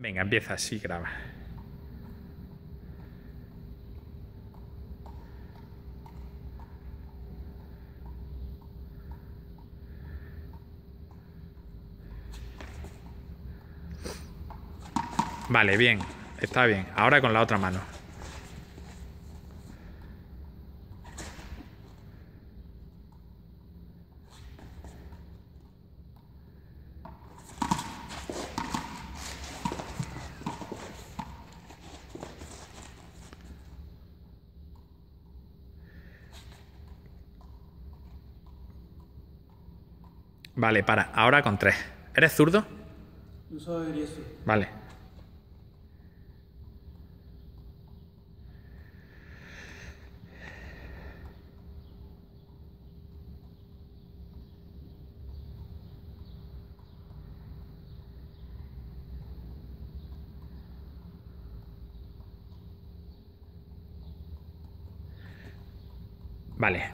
Venga, empieza así, graba. Vale, bien. Está bien. Ahora con la otra mano. Vale, para. Ahora con tres. ¿Eres zurdo? No soy diestro. Vale. Vale.